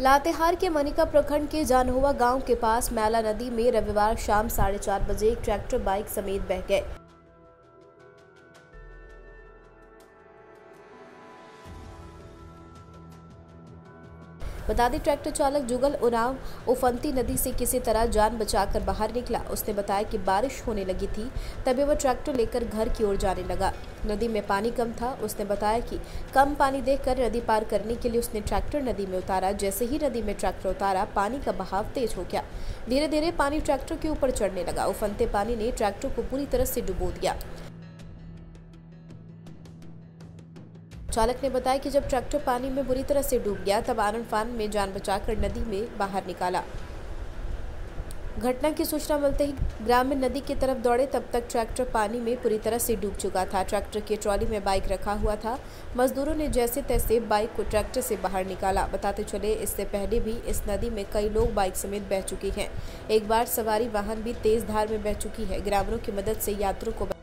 लातेहार के मनिका प्रखंड के जानहुआ गाँव के पास मैला नदी में रविवार शाम साढ़े चार बजे एक ट्रैक्टर बाइक समेत बह गए। बता दें, ट्रैक्टर चालक जुगल उराव उफंती नदी से किसी तरह जान बचाकर बाहर निकला। उसने बताया कि बारिश होने लगी थी, तभी वह ट्रैक्टर लेकर घर की ओर जाने लगा। नदी में पानी कम था। उसने बताया कि कम पानी देखकर नदी पार करने के लिए उसने ट्रैक्टर नदी में उतारा। जैसे ही नदी में ट्रैक्टर उतारा, पानी का बहाव तेज हो गया। धीरे धीरे पानी ट्रैक्टर के ऊपर चढ़ने लगा। उफनते पानी ने ट्रैक्टर को पूरी तरह से डुबो दिया। चालक ने बताया कि जब ट्रैक्टर पानी में बुरी तरह से डूब गया, तब आनंद फान में जान बचाकर नदी में बाहर निकाला। घटना की सूचना मिलते ही ग्रामीण नदी की तरफ़ दौड़े, तब तक ट्रैक्टर पानी में पूरी तरह से डूब चुका था। ट्रैक्टर की ट्रॉली में बाइक रखा हुआ था। मजदूरों ने जैसे तैसे बाइक को ट्रैक्टर से बाहर निकाला। बताते चले, इससे पहले भी इस नदी में कई लोग बाइक समेत बह चुकी हैं। एक बार सवारी वाहन भी तेज धार में बह चुकी है। ग्रामीणों की मदद से यात्रियों को